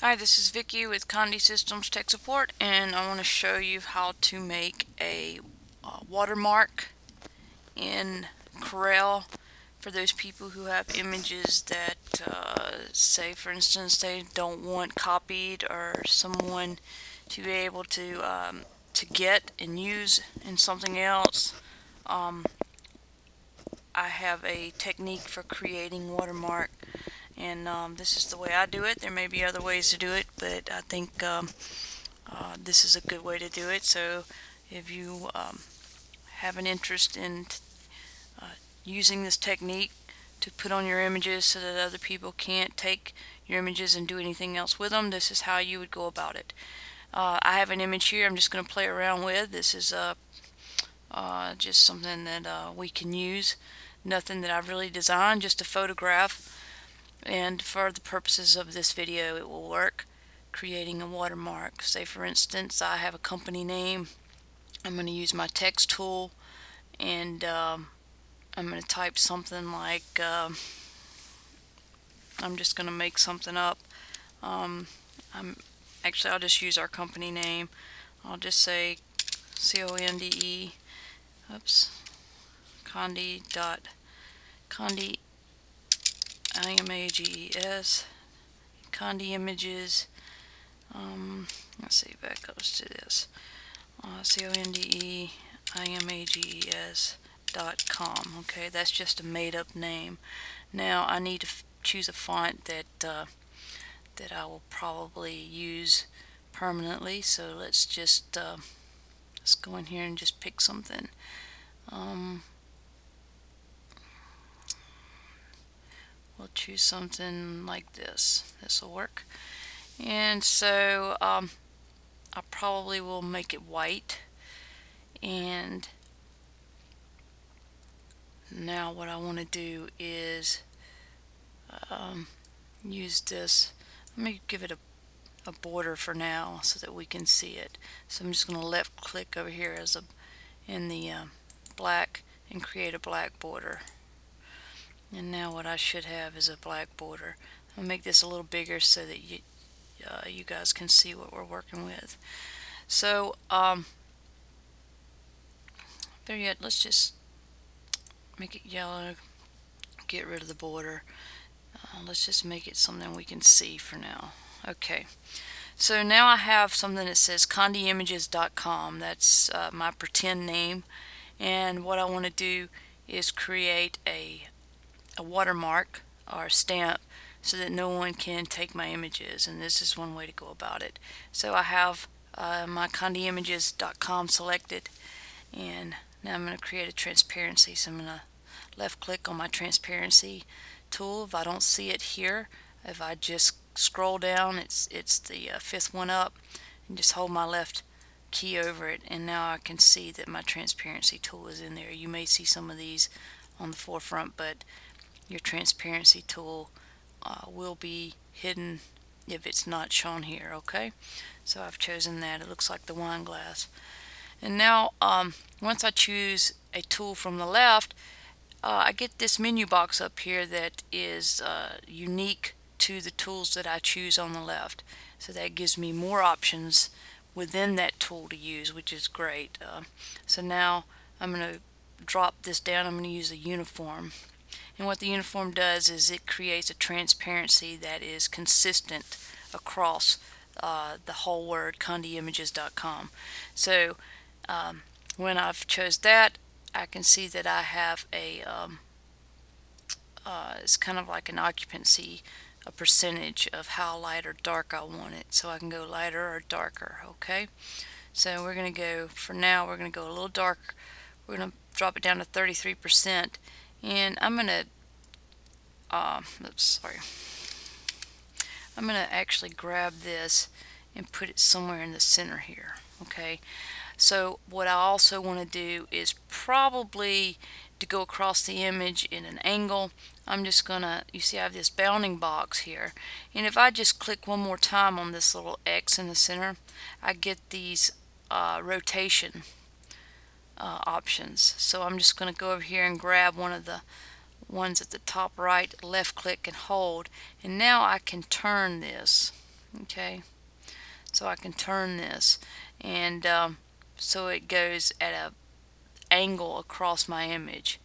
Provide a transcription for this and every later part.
Hi, this is Vicky with Condé Systems Tech Support and I want to show you how to make a uh, watermark in Corel for those people who have images that uh, say for instance they don't want copied or someone to be able to um, to get and use in something else. Um, I have a technique for creating watermark and um, this is the way I do it. There may be other ways to do it, but I think um, uh, this is a good way to do it. So if you um, have an interest in uh, using this technique to put on your images so that other people can't take your images and do anything else with them, this is how you would go about it. Uh, I have an image here I'm just going to play around with. This is uh, uh, just something that uh, we can use. Nothing that I've really designed, just a photograph and for the purposes of this video it will work creating a watermark. Say for instance I have a company name. I'm going to use my text tool and um, I'm going to type something like uh, I'm just going to make something up. Um, I'm actually I'll just use our company name. I'll just say C-O-N-D-E oops Conde dot Conde IMAGES, Conde Images, um, let's see, back up to this, uh, C-O-N-D-E, I-M-A-G-E-S dot com, okay, that's just a made-up name. Now I need to choose a font that, uh, that I will probably use permanently, so let's just, uh, let's go in here and just pick something. Um, we'll choose something like this. This will work. And so um, I probably will make it white. And now what I want to do is um, use this. Let me give it a, a border for now so that we can see it. So I'm just going to left click over here as a in the uh, black and create a black border and now what I should have is a black border. I'll make this a little bigger so that you, uh, you guys can see what we're working with. So, um, there yet, let's just make it yellow, get rid of the border. Uh, let's just make it something we can see for now. Okay, so now I have something that says condeimages.com. That's uh, my pretend name. And what I want to do is create a a watermark or a stamp so that no one can take my images and this is one way to go about it. So I have uh, my condeimages.com selected and now I'm going to create a transparency. So I'm going to left click on my transparency tool. If I don't see it here if I just scroll down it's it's the uh, fifth one up and just hold my left key over it and now I can see that my transparency tool is in there. You may see some of these on the forefront but your transparency tool uh, will be hidden if it's not shown here okay? So I've chosen that. It looks like the wine glass. And now um, once I choose a tool from the left uh, I get this menu box up here that is uh, unique to the tools that I choose on the left. So that gives me more options within that tool to use which is great. Uh, so now I'm going to drop this down. I'm going to use a uniform and what the uniform does is it creates a transparency that is consistent across uh, the whole word condeimages.com. So um, when I've chose that, I can see that I have a, um, uh, it's kind of like an occupancy, a percentage of how light or dark I want it. So I can go lighter or darker, okay? So we're going to go, for now, we're going to go a little dark. We're going to drop it down to 33% and I'm gonna uh, oops sorry. I'm gonna actually grab this and put it somewhere in the center here okay? So what I also want to do is probably to go across the image in an angle. I'm just gonna you see I have this bounding box here. And if I just click one more time on this little X in the center I get these uh, rotation uh, options. So I'm just going to go over here and grab one of the ones at the top right, left click and hold. And now I can turn this. okay so I can turn this and um, so it goes at a angle across my image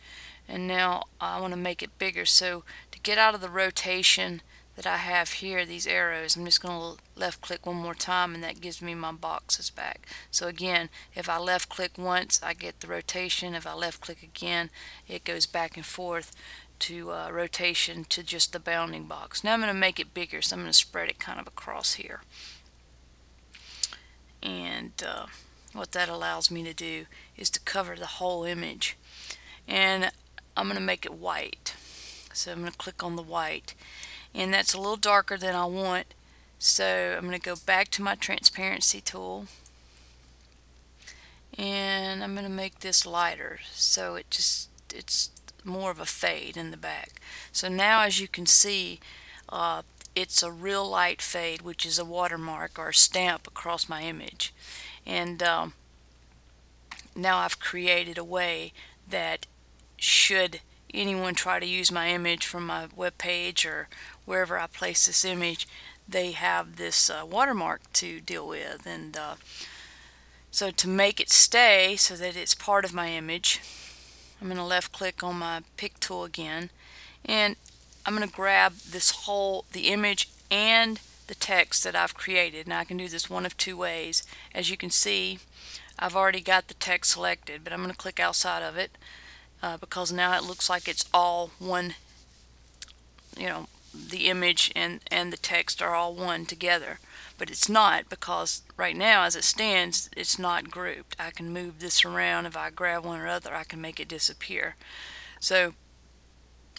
and now I want to make it bigger so to get out of the rotation that I have here these arrows I'm just going to left click one more time and that gives me my boxes back. So again if I left click once I get the rotation. If I left click again it goes back and forth to uh, rotation to just the bounding box. Now I'm going to make it bigger so I'm going to spread it kind of across here. And uh, what that allows me to do is to cover the whole image. And I'm going to make it white. So I'm going to click on the white and that's a little darker than I want. So I'm going to go back to my transparency tool. And I'm going to make this lighter so it just it's more of a fade in the back. So now as you can see uh, it's a real light fade which is a watermark or a stamp across my image. And um, now I've created a way that should anyone try to use my image from my web page or wherever I place this image they have this uh, watermark to deal with. And uh, so to make it stay so that it's part of my image I'm going to left click on my pick tool again. And I'm going to grab this whole the image and the text that I've created. And I can do this one of two ways. As you can see I've already got the text selected but I'm going to click outside of it uh, because now it looks like it's all one you know the image and and the text are all one together. But it's not because right now as it stands it's not grouped. I can move this around. If I grab one or other I can make it disappear. So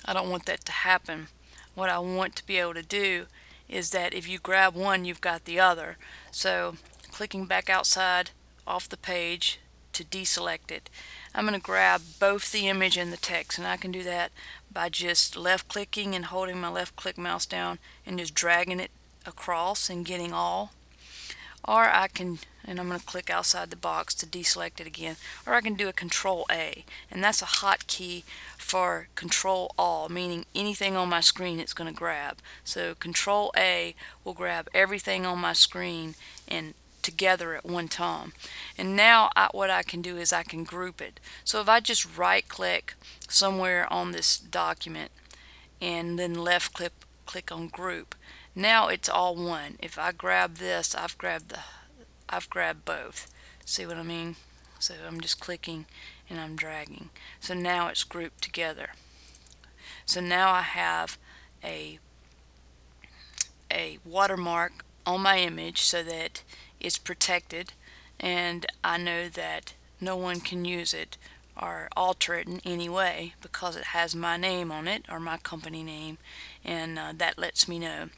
I don't want that to happen. What I want to be able to do is that if you grab one you've got the other. So clicking back outside off the page to deselect it. I'm going to grab both the image and the text and I can do that by just left clicking and holding my left click mouse down and just dragging it across and getting all. Or I can and I'm going to click outside the box to deselect it again. Or I can do a control A and that's a hotkey for control all meaning anything on my screen it's going to grab. So control A will grab everything on my screen and together at one time. And now I, what I can do is I can group it. So if I just right click somewhere on this document and then left click, click on group, now it's all one. If I grab this, I've grabbed the, I've grabbed both. See what I mean? So I'm just clicking and I'm dragging. So now it's grouped together. So now I have a a watermark on my image so that it's protected and I know that no one can use it or alter it in any way because it has my name on it or my company name and uh, that lets me know.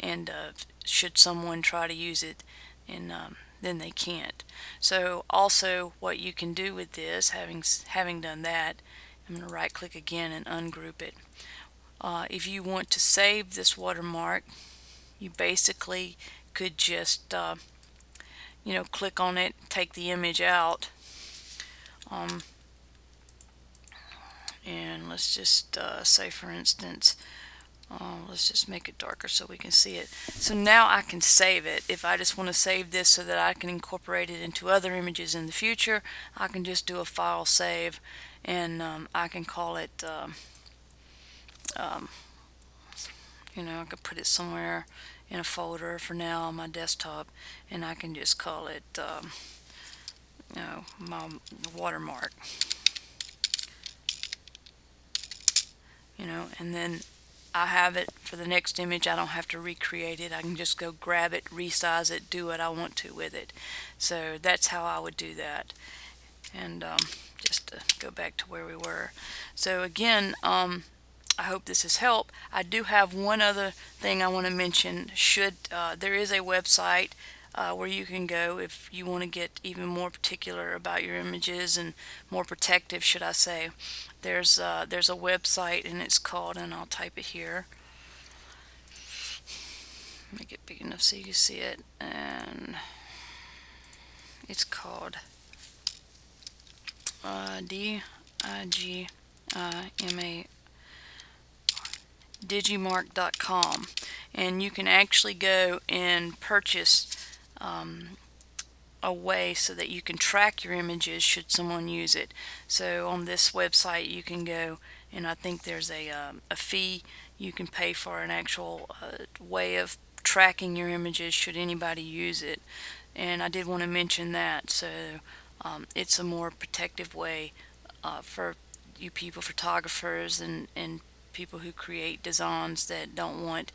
And uh, should someone try to use it and um, then they can't. So also what you can do with this having having done that I'm going to right click again and ungroup it. Uh, if you want to save this watermark you basically could just uh, you know, click on it, take the image out. Um, and let's just uh, say, for instance, uh, let's just make it darker so we can see it. So now I can save it. If I just want to save this so that I can incorporate it into other images in the future, I can just do a file save and um, I can call it, uh, um, you know, I could put it somewhere in a folder for now on my desktop and I can just call it um, you know my watermark. You know and then I have it for the next image. I don't have to recreate it. I can just go grab it resize it do what I want to with it. So that's how I would do that. And um, just to go back to where we were. So again um, I hope this has helped. I do have one other thing I want to mention. Should uh, There is a website uh, where you can go if you want to get even more particular about your images and more protective, should I say. There's, uh, there's a website and it's called, and I'll type it here. Make it big enough so you can see it. And it's called uh, D-I-G-I-M-A digimarc.com and you can actually go and purchase um, a way so that you can track your images should someone use it. So on this website you can go and I think there's a, um, a fee you can pay for an actual uh, way of tracking your images should anybody use it and I did want to mention that so um, it's a more protective way uh, for you people photographers and, and people who create designs that don't want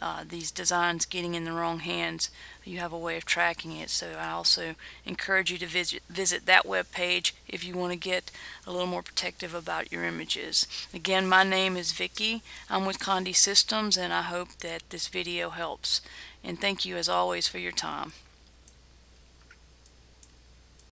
uh, these designs getting in the wrong hands you have a way of tracking it. So I also encourage you to visit visit that web page if you want to get a little more protective about your images. Again my name is Vicky. I'm with Condé Systems and I hope that this video helps. And thank you as always for your time